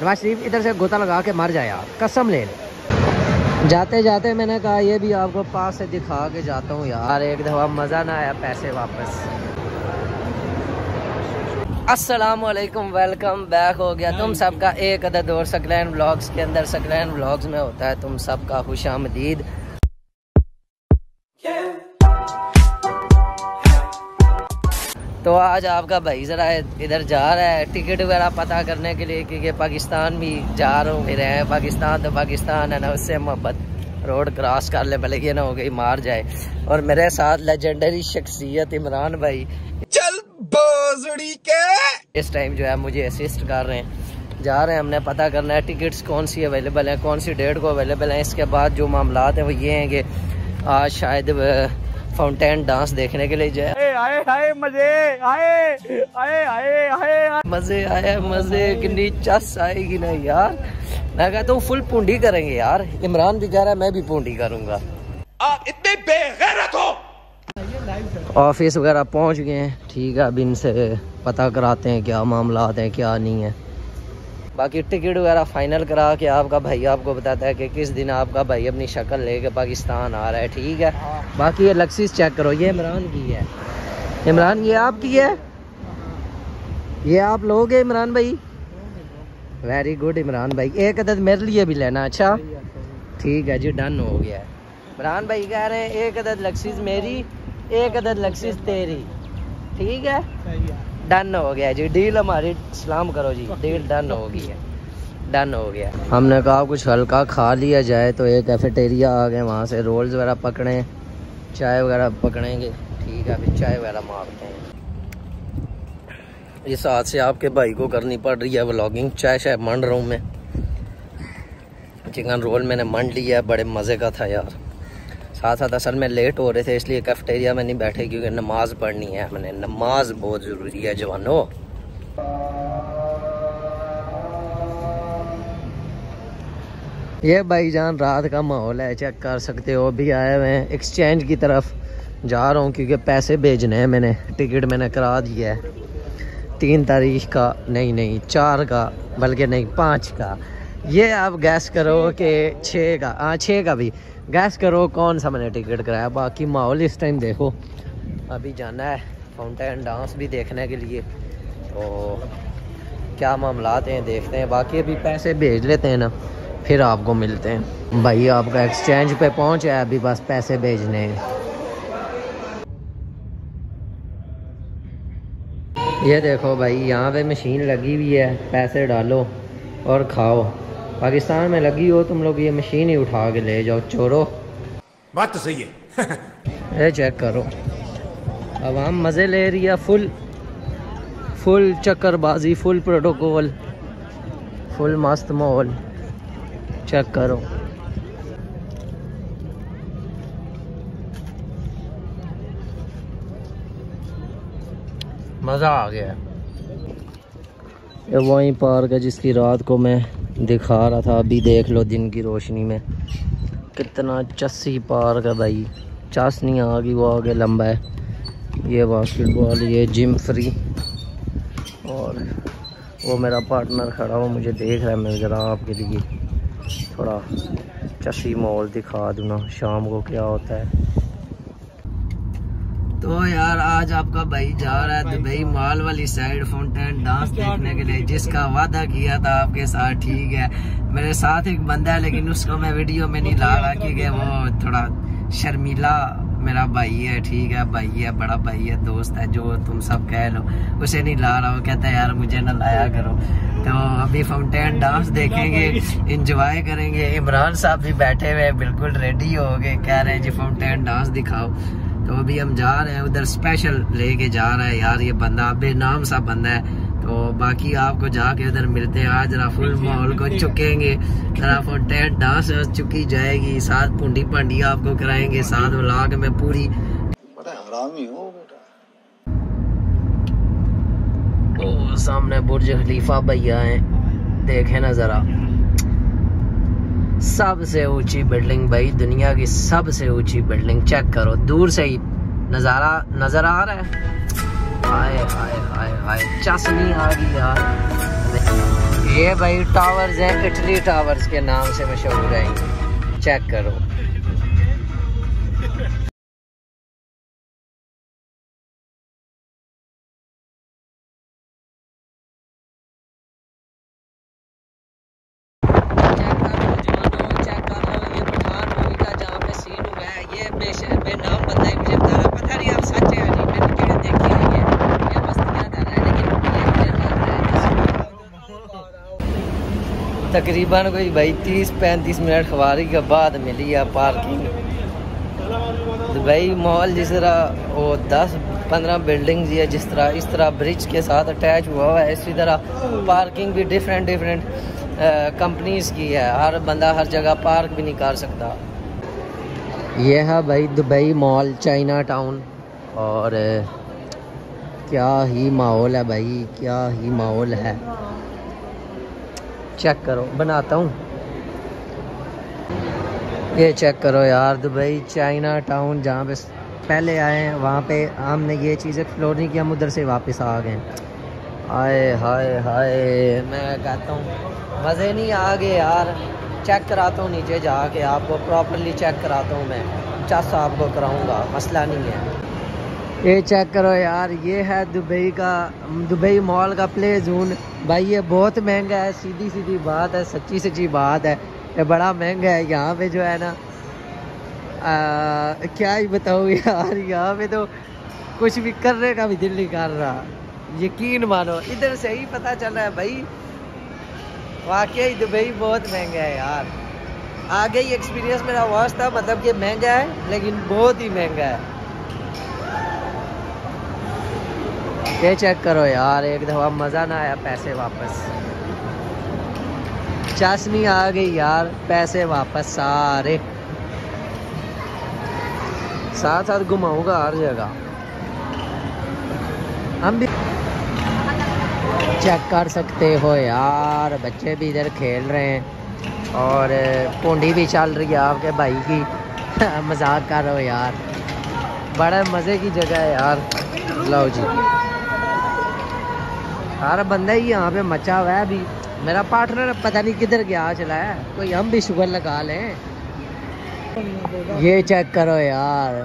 नवाज़ शरीफ इधर से गोता लगा के मर जाए यार कसम ले। जाते जाते मैंने कहा, ये भी आपको पास से दिखा के जाता हूँ यार। एक दफ़ा मज़ा ना आया पैसे वापस. अस्सलाम वालेकुम वेलकम बैक हो गया। तुम सबका एक अदद और सकलैन ब्लॉग्स के अंदर। सकलैन ब्लॉग्स में होता है तुम सबका खुश आमदीद। तो आज आपका भाई ज़रा इधर जा रहा है। टिकट वगैरह पता करने के लिए क्योंकि पाकिस्तान भी जा रहा हूँ। फिर है पाकिस्तान तो पाकिस्तान है ना उससे मोहब्बत रोड क्रॉस कर ले भले ये ना हो गई मार जाए। और मेरे साथ लेजेंडरी शख्सियत इमरान भाई। चल बोजड़ी के। इस टाइम जो है मुझे असिस्ट कर रहे हैं। जा रहे हैं हमने पता करना है टिकट्स कौन सी अवेलेबल हैं कौन सी डेट को अवेलेबल हैं। इसके बाद जो मामला हैं वो ये हैं कि आज शायद फाउंटेन डांस देखने के लिए जाए। आए आए मज़े आए आए आए आए मज़े आए मज़े कितनी चस आएगी ना यार। मैं कहता हूँ फुल पूंडी करेंगे यार। इमरान भी कह रहा है मैं भी पूंडी करूँगा। आप इतने बेगैरत हो। ऑफ़िस वगैरह पहुँच गए हैं। ठीक है अब इनसे पता कराते हैं क्या मामला हैं क्या नहीं है। बाकी टिकट वगैरह फाइनल करा के आपका भाई आपको बताता है कि किस दिन आपका भाई अपनी शक्ल लेके पाकिस्तान आ रहा है, ठीक है? बाकी ये लक्सीस चेक करो, ये इमरान की है। इमरान, ये आपकी है? ये आप लोग इमरान भाई? वेरी गुड इमरान भाई। एक अदद मेरे लिए भी लेना अच्छा? ठीक है जी डन हो गया। इमरान भाई कह रहे हैं, एक अदद लक्सीस मेरी, एक अदद लक्सीस तेरी। ठीक है। डन हो गया जी। डील हमारी सलाम करो जी। डील डन हो गई है। डन हो गया। हमने कहा कुछ हल्का खा लिया जाए तो एक कैफेटेरिया आ गए वहाँ से रोल्स वगैरह पकड़े चाय वगैरह पकड़ेंगे। ठीक है फिर चाय वगैरह मारते हैं। इस हाथ से आपके भाई को करनी पड़ रही है व्लॉगिंग चाय शाय मंड रहा हूँ मैं। चिकन रोल मैंने मंड लिया है बड़े मज़े का था यार। साथ साथ असल में लेट हो रहे थे, इसलिए कैफेटेरिया में नहीं बैठे क्योंकि नमाज़ पढ़नी है। हमने नमाज़ बहुत ज़रूरी है जवानों। ये भाईजान रात का माहौल है चेक कर सकते हो। अभी आए हुए हैं एक्सचेंज की तरफ़ जा रहा हूँ क्योंकि पैसे भेजने हैं मैंने। टिकट मैंने करा दिया है। तीन तारीख का, नहीं नहीं, चार का, बल्कि नहीं, पाँच का। ये आप गैस करो कि छः का हाँ छः का भी। गैस करो कौन सा मैंने टिकट कराया। बाकी माहौल इस टाइम देखो। अभी जाना है। फाउंटेन डांस भी देखने के लिए। तो क्या मामला हैं, देखते हैं। बाकी अभी पैसे भेज लेते हैं ना। फिर आपको मिलते हैं। भाई, आपका एक्सचेंज पे पहुँचे है। अभी बस पैसे भेजने हैं। ये देखो भाई, यहाँ पे मशीन लगी हुई है। पैसे डालो और खाओ। पाकिस्तान में लगी हो तुम लोग ये मशीन ही उठा के ले जाओ चोरो। बात तो सही है। ये चेक करो। अब हम मज़े ले रही है फुल फुल चक्करबाजी फुल प्रोटोकॉल फुल मस्त माहौल। चेक करो। मज़ा आ गया। ये वही पार्क है जिसकी रात को मैं दिखा रहा था, अभी देख लो दिन की रोशनी में। कितना चस्सी पार्क है भाई। चासनी आ गई, वो आगे लंबा है। ये बास्केटबॉल ये जिम फ्री और वो मेरा पार्टनर खड़ा हो मुझे देख रहा है, मैं ज़रा आपके लिए थोड़ा चस्सी मॉल दिखा दूँ ना शाम को क्या होता है। तो यार आज आपका भाई जा रहा है दुबई माल वाली साइड फाउंटेन डांस देखने के लिए जिसका वादा किया था आपके साथ ठीक है। मेरे साथ एक बंदा है लेकिन उसको मैं वीडियो में नहीं ला रहा क्योंकि वो थोड़ा शर्मीला मेरा भाई है ठीक है भाई है बड़ा भाई है दोस्त है जो तुम सब कह लो। उसे नहीं ला रहा वो कहता है यार मुझे ना लाया करो। तो अभी फाउंटेन डांस देखेंगे इंजॉय करेंगे। इमरान साहब भी बैठे हुए बिल्कुल रेडी हो गए कह रहे हैं जी फाउंटेन डांस दिखाओ। तो अभी हम जा रहे हैं उधर स्पेशल लेके जा रहा है यार ये बंदा बेनाम सा बंदा है। तो बाकी आपको जाके उधर मिलते हैं आज जरा फुल माहौल को चुकेंगे। जरा फोटेन डांस चुकी जाएगी साथ पुंडी पंडी आपको कराएँगे साथ व्लॉग में पूरी। हो तो सामने बुर्ज खलीफा भैया है देखे ना जरा। सबसे ऊँची बिल्डिंग भाई, दुनिया की सबसे ऊँची बिल्डिंग चेक करो। दूर से ही नज़ारा, नज़र आ रहा है। हाय हाय हाय हाय आ गई यार। ये भाई टावर्स हैं, इटली टावर्स के नाम से मशहूर है। चेक करो। तकरीबन कोई भाई तीस, पैंतीस मिनट खबारी के बाद मिली है पार्किंग। दुबई मॉल जिस तरह, वो दस, पंद्रह बिल्डिंग्स है, जिस तरह, इस तरह ब्रिज के साथ अटैच हुआ हुआ है, इसी तरह पार्किंग भी डिफरेंट डिफरेंट कंपनीज़ की है। हर बंदा हर जगह पार्क भी नहीं कर सकता। यह है भाई दुबई मॉल चाइना टाउन और क्या ही माहौल है भाई, क्या ही माहौल है। चेक करो, बनाता हूँ। ये चेक करो यार, दुबई, चाइना टाउन जहाँ पे पहले आए हैं, वहाँ पे हमने ये चीज़ एक्सप्लोर नहीं किया, हम उधर से वापस आ गए। हाय हाय हाय, मैं कहता हूँ, मज़े नहीं आ गए यार। चेक कराता हूँ नीचे जाके, आपको प्रॉपरली चेक कराता हूँ मैं। चस आपको कराऊँगा, मसला नहीं है। ये चेक करो यार ये है दुबई का दुबई मॉल का प्ले जोन भाई ये बहुत महँगा है सीधी सीधी बात है सच्ची सच्ची बात है। ये बड़ा महँगा है यहाँ पे जो है ना आ, क्या ही बताऊँ यार यहाँ पे तो कुछ भी करने का भी दिल नहीं कर रहा। यकीन मानो इधर से ही पता चल रहा है भाई वाकई दुबई बहुत महँगा है यार। आगे ही एक्सपीरियंस मेरा वॉश था मतलब कि महँगा है लेकिन बहुत ही महँगा है। ये चेक करो यार, एक दफ़ा मज़ा ना आया पैसे वापस। चाशनी आ गई यार, पैसे वापस सारे। साथ साथ घुमाऊँगा हर जगह। हम भी चेक कर सकते हो यार, बच्चे भी इधर खेल रहे हैं। और पूंडी भी चल रही है आपके भाई की। मज़ाक कर रहे हो यार। बड़ा मज़े की जगह है यार। लो जी। सारा बंदा ही यहाँ पे मचा हुआ है अभी। मेरा पार्टनर पता नहीं किधर गया चला है। कोई हम भी शुगर लगा लें। ये चेक करो यार।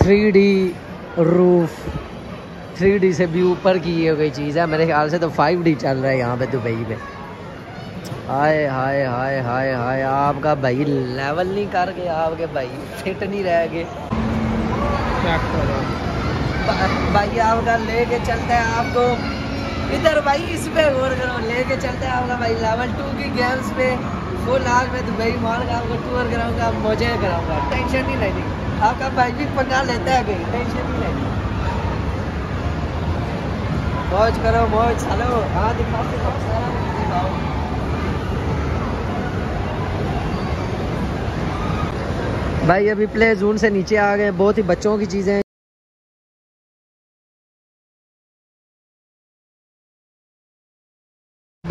Three D roof three D से भी ऊपर की ये कोई चीज़ है। मेरे ख्याल से तो फाइव डी चल रहा है यहाँ पे दुबई में। हाय हाय हाय हाय हाय आपका भाई लेवल नहीं करके आपके भाई फिट नहीं रह गए। भाई आपका लेके चलता है आपको। इधर भाई, इस पे गौर करो, लेके चलते हैं भाई लेवल टू की गेम्स पे। फुल आग में दुबई मॉल का आपको टूर कराऊँगा, मौजे कराऊँगा। टेंशन नहीं लेनी आपका भाई भी पंगा लेता है कहीं टेंशन नहीं लेनी मौज करो, मौज चलो हाँ दिखाओ दिखाओ, सारा दिखाओ। भाई, अभी प्ले जोन से नीचे आ गए, बहुत ही बच्चों की चीज़ें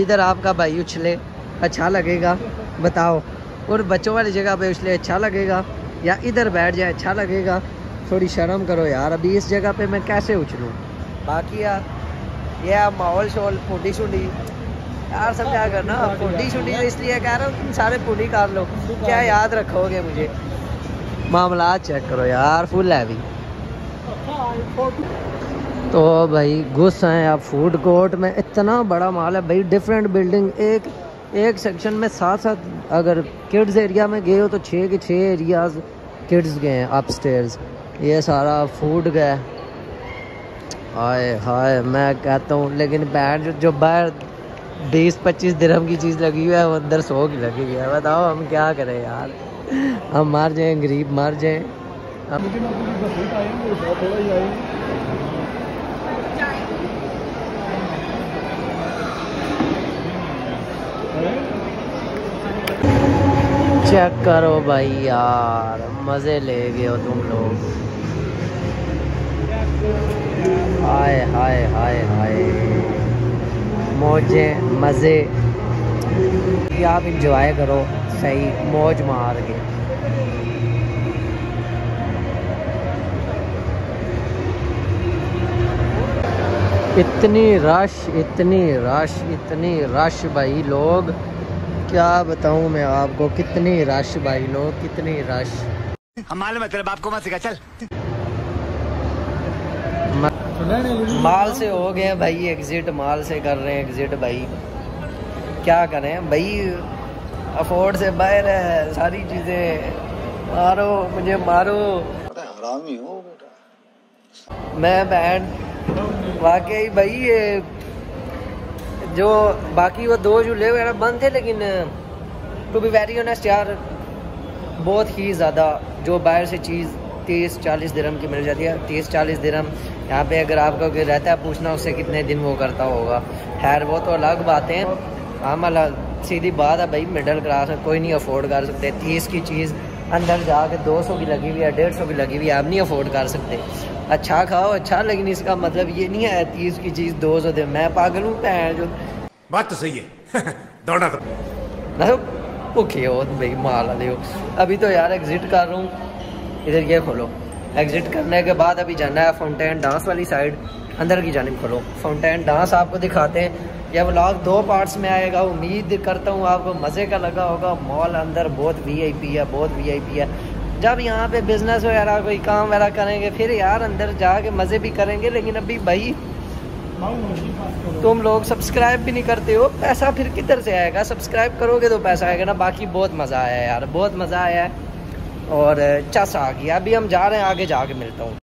इधर आपका भाई उछले अच्छा लगेगा, बताओ। और बच्चों वाली जगह पे उछले अच्छा लगेगा, या इधर बैठ जाए अच्छा लगेगा। थोड़ी शर्म करो यार, अभी इस जगह पे मैं कैसे उछलूँ? बाकी यार, ये माहौल शोल फूडी शुडी यार सब क्या करना फूडी शुडी इसलिए कह रहा हूँ, तुम सारे फूडी कर लो। क्या याद रखोगे मुझे? मामला चेक करो यार फुल है अभी तो भाई घुस आए आप फ़ूड कोर्ट में। इतना बड़ा माल है भाई डिफरेंट बिल्डिंग एक एक सेक्शन में साथ साथ अगर किड्स एरिया में गए हो तो छः के छः एरियाज़ किड्स गए हैं अप ये सारा फ़ूड गया। हाय हाय, मैं कहता हूँ, लेकिन बैठ जो जो बाहर बीस, पच्चीस दिरम की चीज़ लगी हुई है, वो अंदर सौ की लगी हुई है। बताओ हम क्या करें यार? हम मार जाएँ, गरीब मार जाएँ। चेक करो भाई यार, मज़े ले गए हो तुम लोग। हाय हाय हाय हाय। मौजे, मज़े। आप इंजॉय करो, सही, मौज मार के। इतनी रश इतनी रश इतनी रश भाई लोग। क्या बताऊँ मैं आपको? कितनी रश भाई लोग कितनी रश हम मालूम है तेरे बाप को मत सिखा चल। माल से हो गए भाई एग्जिट माल से कर रहे हैं एग्जिट भाई। क्या करें? भाई अफोर्ड से बाहर है सारी चीज़ें। मारो मुझे मारो। हरामी हो बेटा। मैं बहन वाकई भाई ये जो बाकी वो दो झूले वगैरह बंद थे, लेकिन टू बी वेरी ऑनेस्ट यार, बहुत ही ज़्यादा जो बाहर से चीज़ तीस चालीस दिरम की मिल जाती है, तीस चालीस दिरम यहाँ पे अगर आपका कोई रहता है, पूछना उससे कितने दिन वो करता होगा। खैर, वो तो अलग बातें हम अलग, सीधी बात है भाई मिडिल क्लास में कोई नहीं अफोर्ड कर सकते। तीस की चीज़ अंदर जाके दो सौ की लगी हुई है, डेढ़ सौ की लगी हुई है, आप नहीं अफोर्ड कर सकते। अच्छा खाओ अच्छा लेकिन इसका मतलब ये नहीं है तीस की चीज़ दो सौ दे मैं पागल हूँ भैन जो। बात तो सही है। दौड़ना तो। ना भूखे हो तो भाई माल वाले हो। अभी तो यार एग्जिट कर रहा हूँ। इधर ये खोलो। एग्जिट करने के बाद अभी जाना है फाउंटेन डांस वाली साइड अंदर की जानब खोलो। फाउंटेन डांस आपको दिखाते हैं। यह ब्लॉग दो पार्ट्स में आएगा। उम्मीद करता हूँ आपको मज़े का लगा होगा। मॉल अंदर बहुत वीआईपी है बहुत वीआईपी है। जब यहाँ पे बिज़नेस वगैरह, कोई काम वगैरह करेंगे, फिर यार अंदर जाके मज़े भी करेंगे, लेकिन अभी भाई, तुम लोग सब्सक्राइब भी नहीं करते हो, पैसा फिर किधर से आएगा? सब्सक्राइब करोगे तो पैसा आएगा ना, बाकी बहुत मज़ा आया यार, बहुत मज़ा आया। और चस आ गया, अभी हम जा रहे हैं, आगे जाके मिलता हूँ।